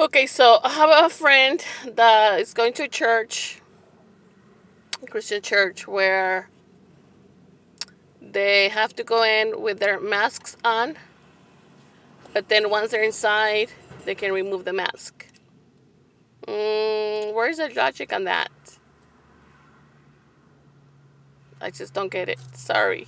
Okay, so I have a friend that is going to a church, a Christian church, where they have to go in with their masks on, but then once they're inside, they can remove the mask. Mm, where's the logic on that? I just don't get it. Sorry.